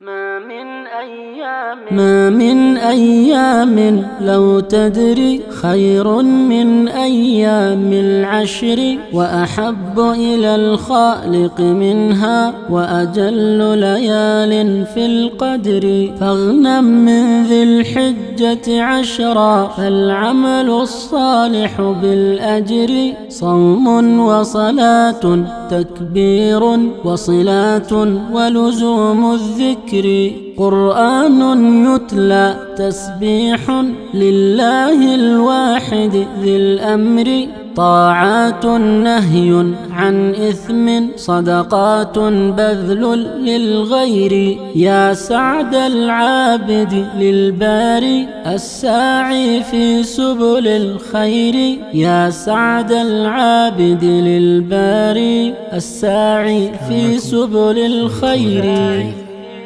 ما من أيام ما من أيام لو تدري خير من أيام العشر وأحب إلى الخالق منها وأجل ليال في القدر فاغنم من ذي الحجة عشرا فالعمل الصالح بالأجر صوم وصلاة تكبير وصلات ولزوم الذكر قرآن يتلى تسبيح لله الواحد ذي الأمر طاعات نهي عن إثم صدقات بذل للغير. يا سعد العابد للباري الساعي في سبل الخير. يا سعد العابد للباري الساعي في